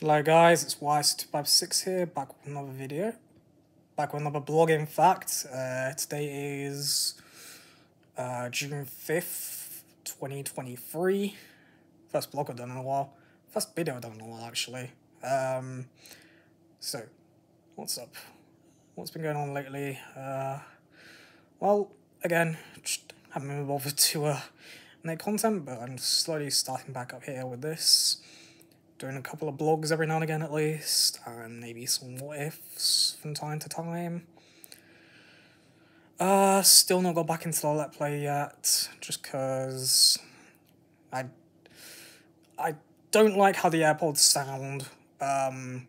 Hello guys, it's Wise256 here, back with another video. Back with another blog in fact. Uh, today is uh, June 5th, 2023. First blog I've done in a while. First video I've done in a while actually. Um, so, what's up? What's been going on lately? Uh, well, again, just haven't been bothered to uh, make content, but I'm slowly starting back up here with this doing a couple of blogs every now and again at least, and maybe some what ifs from time to time. Uh, still not got back into the Let Play yet, just because I, I don't like how the AirPods sound. Um,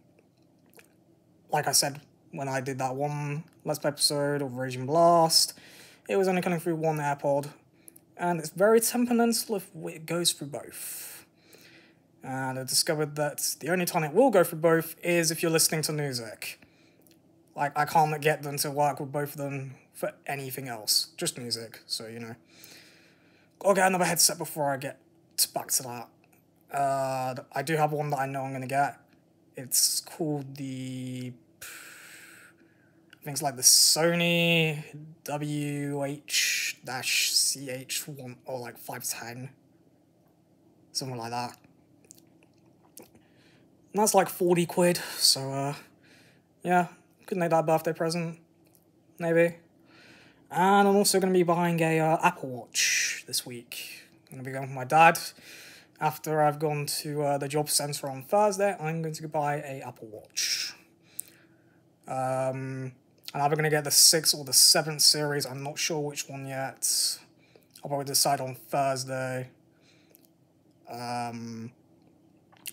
like I said when I did that one Let's Play episode of Raging Blast, it was only coming through one AirPod, and it's very temperamental if it goes through both and I discovered that the only time it will go for both is if you're listening to music. Like, I can't get them to work with both of them for anything else, just music, so you know. I'll get another headset before I get back to that. Uh, I do have one that I know I'm gonna get. It's called the. It's like the Sony WH-CH1 or like 510. Something like that. And that's like 40 quid, so uh, yeah, could make that birthday present, maybe. And I'm also going to be buying a uh, Apple Watch this week. I'm going to be going with my dad. After I've gone to uh, the job centre on Thursday, I'm going to buy a Apple Watch. Um, I'm either going to get the 6th or the 7th series, I'm not sure which one yet. I'll probably decide on Thursday. Um,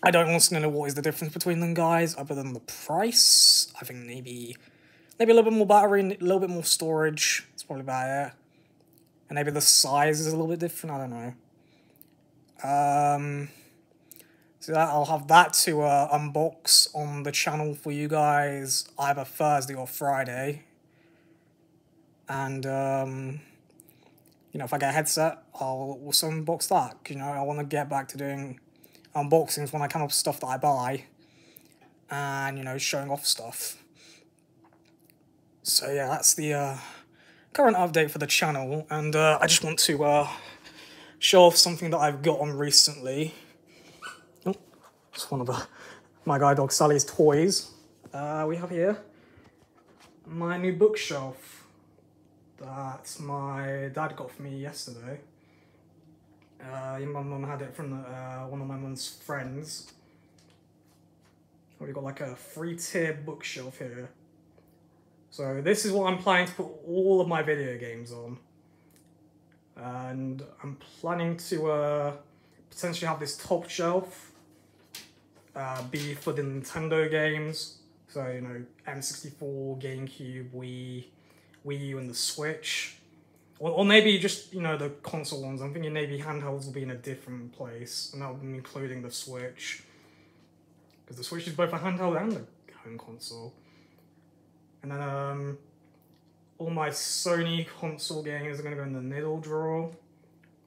I don't honestly know what is the difference between them guys, other than the price. I think maybe maybe a little bit more battery, a little bit more storage. That's probably about it. And maybe the size is a little bit different. I don't know. Um, so that I'll have that to uh, unbox on the channel for you guys either Thursday or Friday. And um, you know, if I get a headset, I'll also unbox that. You know, I want to get back to doing unboxings when I come up with stuff that I buy and, you know, showing off stuff. So yeah, that's the uh, current update for the channel and uh, I just want to uh, show off something that I've got on recently. Oh, it's one of the, my guide dog Sally's toys. Uh, we have here my new bookshelf that my dad got for me yesterday. Uh, my mum had it from uh, one of my mum's friends. We've got like a three tier bookshelf here. So this is what I'm planning to put all of my video games on. And I'm planning to uh, potentially have this top shelf uh, be for the Nintendo games. So, you know, N64, GameCube, Wii, Wii U and the Switch. Or, or maybe just, you know, the console ones. I'm thinking maybe handhelds will be in a different place, and that'll be including the Switch. Because the Switch is both a handheld and a home console. And then, um, all my Sony console games are going to go in the middle drawer,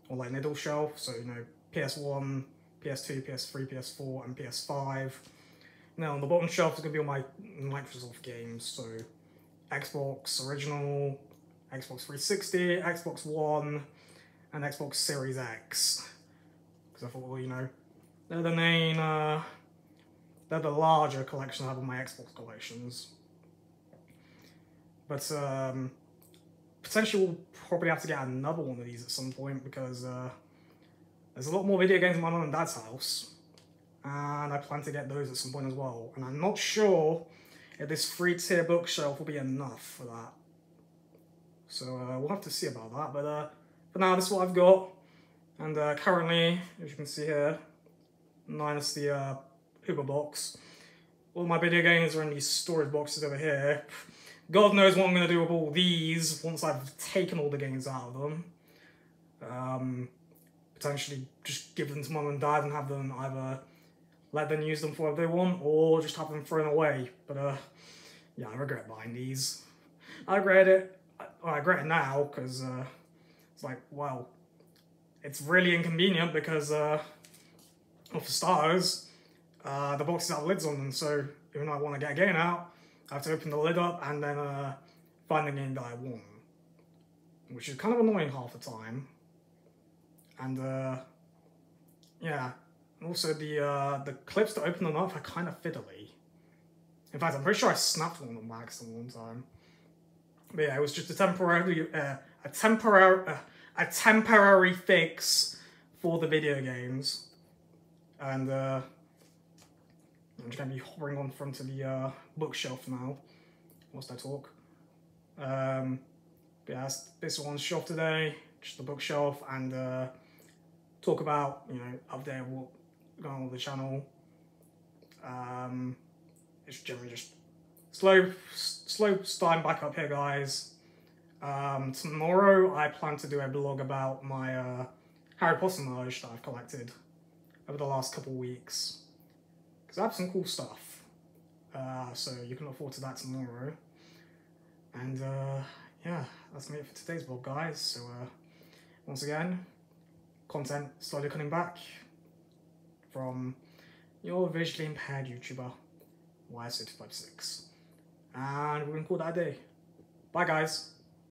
or like middle shelf, so, you know, PS1, PS2, PS3, PS4, and PS5. Now, on the bottom shelf is going to be all my Microsoft games, so Xbox Original, Xbox 360, Xbox One, and Xbox Series X. Because I thought, well, you know, they're the main, uh, they're the larger collection I have of my Xbox collections. But, um, potentially we'll probably have to get another one of these at some point because, uh, there's a lot more video games in my mum and dad's house. And I plan to get those at some point as well. And I'm not sure if this free tier bookshelf will be enough for that. So uh, we'll have to see about that. But uh, for now, this is what I've got. And uh, currently, as you can see here, minus the uh, Uber box, all my video games are in these storage boxes over here. God knows what I'm going to do with all these once I've taken all the games out of them. Um, potentially just give them to mum and dad and have them either let them use them for what they want or just have them thrown away. But uh, yeah, I regret buying these. I regret it well, I regret it now because uh, it's like, well, it's really inconvenient because, uh, well, for starters, uh, the boxes have lids on them, so even though I want to get a game out, I have to open the lid up and then uh, find the game that I want. Which is kind of annoying half the time. And uh, yeah, also the uh, the clips to open them up are kind of fiddly. In fact, I'm pretty sure I snapped one of them back some one time. Yeah, it was just a temporary, uh, a temporary, uh, a temporary fix for the video games, and uh, I'm just gonna be hovering on front of the uh, bookshelf now. Whilst I talk. Um, yeah, this one's shelf today, just the bookshelf, and uh, talk about you know update what going on with the channel. Um, it's generally just slow, slow starting back up here, guys. Um, tomorrow I plan to do a blog about my uh, Harry Potter merch that I've collected over the last couple weeks. Because I have some cool stuff. Uh, so you can look forward to that tomorrow. And uh, yeah, that's me for today's vlog, guys. So uh, once again, content slowly coming back from your visually impaired YouTuber, Y656. And we're gonna call that a day. Bye, guys.